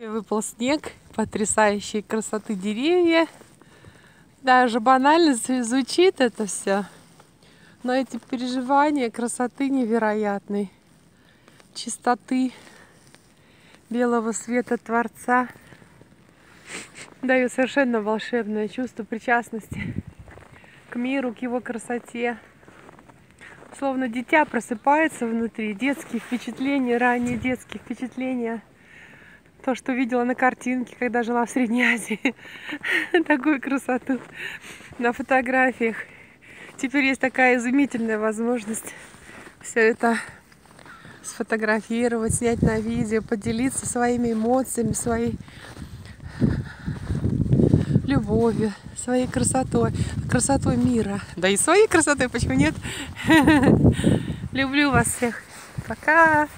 Выпал снег, потрясающей красоты деревья. Даже банально звучит это все. Но эти переживания красоты невероятной, чистоты белого света Творца дают совершенно волшебное чувство причастности к миру, к его красоте. Словно дитя просыпается внутри, детские впечатления, ранние детские впечатления – то, что видела на картинке, когда жила в Средней Азии. Такую красоту на фотографиях. Теперь есть такая изумительная возможность все это сфотографировать, снять на видео, поделиться своими эмоциями, своей любовью, своей красотой, красотой мира. Да и своей красотой, почему нет? Люблю вас всех. Пока!